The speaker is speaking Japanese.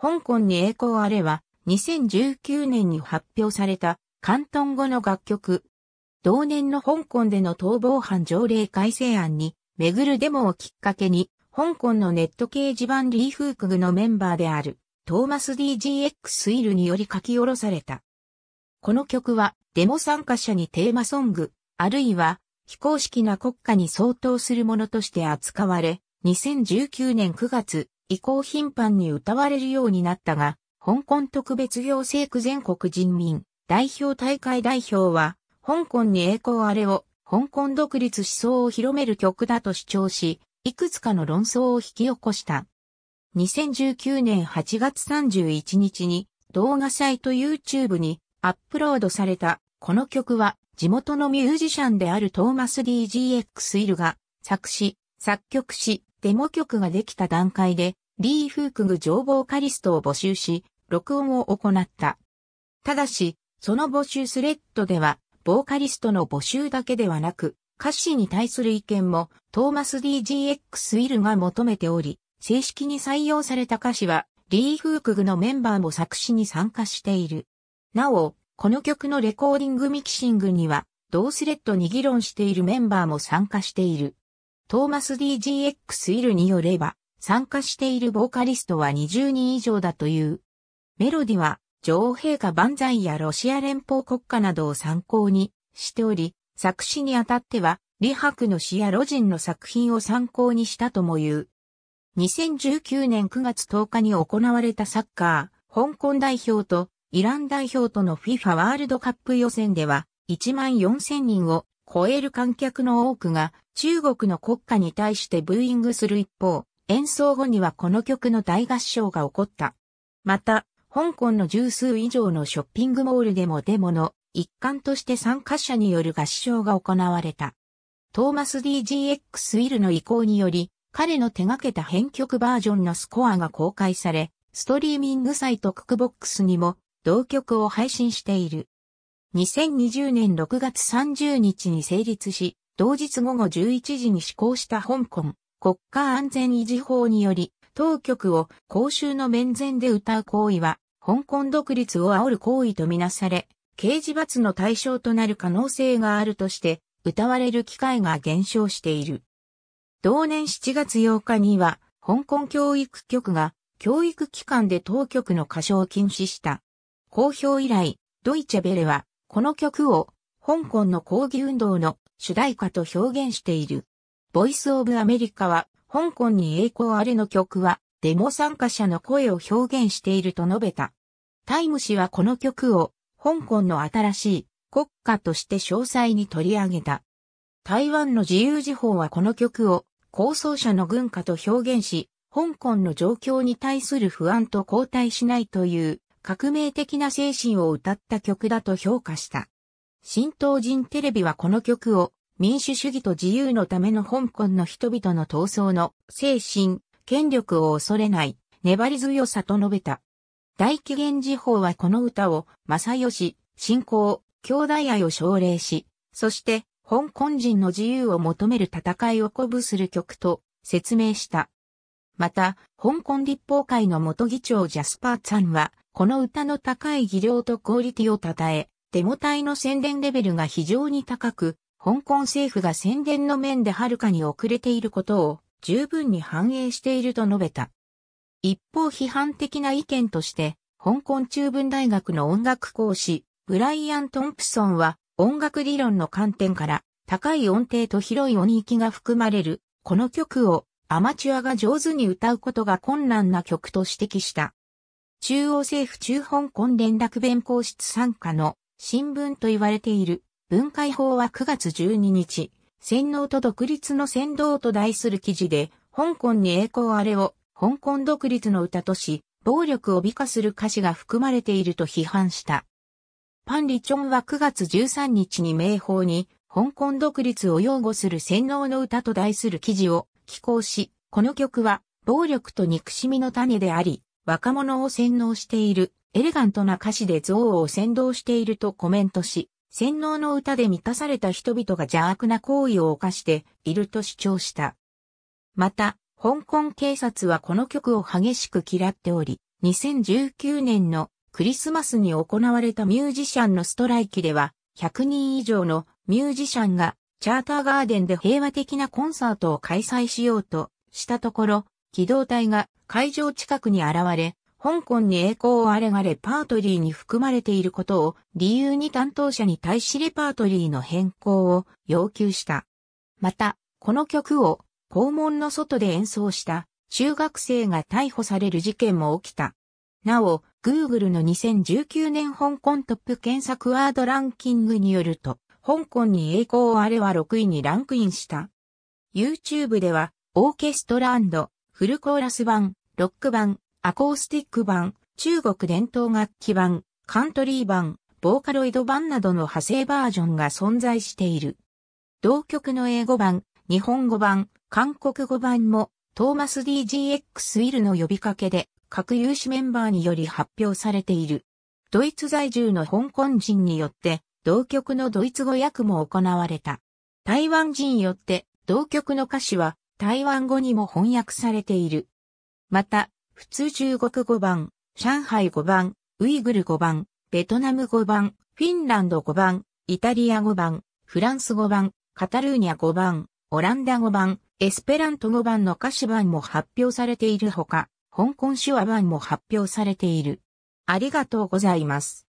香港に栄光あれは2019年に発表された広東語の楽曲。同年の香港での逃亡犯条例改正案に巡るデモをきっかけに香港のネット掲示板リーフークグのメンバーであるトーマス DGX イルにより書き下ろされた。この曲はデモ参加者にテーマソング、あるいは非公式な国家に相当するものとして扱われ、2019年9月以降頻繁に歌われるようになったが、香港特別行政区全国人民代表大会代表は、香港に栄光あれを香港独立思想を広める曲だと主張し、いくつかの論争を引き起こした。2019年8月31日に動画サイト YouTube にアップロードされたこの曲は地元のミュージシャンであるトーマス DGX イルが作詞、作曲し、デモ曲ができた段階でリー・フークグ情報カリストを募集し、録音を行った。ただし、その募集スレッドでは、ボーカリストの募集だけではなく、歌詞に対する意見もトーマス DGX ウィルが求めており、正式に採用された歌詞は、リー・フークグのメンバーも作詞に参加している。なお、この曲のレコーディングミキシングには、同スレッドに議論しているメンバーも参加している。トーマス DGX ウィルによれば、参加しているボーカリストは20人以上だという。メロディは、女王陛下万歳やロシア連邦国家などを参考にしており、作詞にあたっては、李白の詩やロジンの作品を参考にしたとも言う。2019年9月10日に行われたサッカー、香港代表とイラン代表との FIFA ワールドカップ予選では、1万4000人を超える観客の多くが中国の国家に対してブーイングする一方、演奏後にはこの曲の大合唱が起こった。また、香港の十数以上のショッピングモールでもデモの一環として参加者による合唱が行われた。トーマス DGX ウィルの意向により、彼の手掛けた編曲バージョンのスコアが公開され、ストリーミングサイトクックボックスにも同曲を配信している。2020年6月30日に成立し、同日午後11時に施行した香港国家安全維持法により、当局を公衆の面前で歌う行為は、香港独立を煽る行為とみなされ、刑事罰の対象となる可能性があるとして、歌われる機会が減少している。同年7月8日には、香港教育局が教育機関で当局の歌唱を禁止した。公表以来、ドイチェベレは、この曲を香港の抗議運動の主題歌と表現している。ボイスオブアメリカは、香港に栄光あれの曲は、デモ参加者の声を表現していると述べた。タイム氏はこの曲を、香港の新しい国家として詳細に取り上げた。台湾の自由時報はこの曲を、構想者の軍歌と表現し、香港の状況に対する不安と後退しないという革命的な精神を歌った曲だと評価した。新東人テレビはこの曲を民主主義と自由のための香港の人々の闘争の精神、権力を恐れない、粘り強さと述べた。大紀元時報はこの歌を、正義、信仰、兄弟愛を奨励し、そして、香港人の自由を求める戦いを鼓舞する曲と説明した。また、香港立法会の元議長ジャスパー・ツァンは、この歌の高い技量とクオリティを称え、デモ隊の宣伝レベルが非常に高く、香港政府が宣伝の面ではるかに遅れていることを十分に反映していると述べた。一方批判的な意見として、香港中文大学の音楽講師、ブライアン・トンプソンは音楽理論の観点から高い音程と広い音域が含まれるこの曲をアマチュアが上手に歌うことが困難な曲と指摘した。中央政府中香港連絡弁公室参加の新聞と言われている文化法は9月12日、洗脳と独立の先導と題する記事で、香港に栄光あれを、香港独立の歌とし、暴力を美化する歌詞が含まれていると批判した。パンリチョンは9月13日に名法に、香港独立を擁護する洗脳の歌と題する記事を寄稿し、この曲は、暴力と憎しみの種であり、若者を洗脳している、エレガントな歌詞で憎悪を扇動しているとコメントし、洗脳の歌で満たされた人々が邪悪な行為を犯していると主張した。また、香港警察はこの曲を激しく嫌っており、2019年のクリスマスに行われたミュージシャンのストライキでは、100人以上のミュージシャンがチャーターガーデンで平和的なコンサートを開催しようとしたところ、機動隊が会場近くに現れ、香港に栄光をあれがれパートリーに含まれていることを理由に担当者に対しレパートリーの変更を要求した。また、この曲を校門の外で演奏した中学生が逮捕される事件も起きた。なお、Google の2019年香港トップ検索ワードランキングによると、香港に栄光をあれは6位にランクインした。YouTube では、オーケストラフルコーラス版、ロック版、アコースティック版、中国伝統楽器版、カントリー版、ボーカロイド版などの派生バージョンが存在している。同曲の英語版、日本語版、韓国語版もトーマス DGX ウィルの呼びかけで各有志メンバーにより発表されている。ドイツ在住の香港人によって同曲のドイツ語訳も行われた。台湾人によって同曲の歌詞は台湾語にも翻訳されている。また、普通中国語版、上海語版、ウイグル語版、ベトナム語版、フィンランド語版、イタリア語版、フランス語版、カタルーニャ語版、オランダ語版、エスペラント語版の歌詞版も発表されているほか、香港手話版も発表されている。ありがとうございます。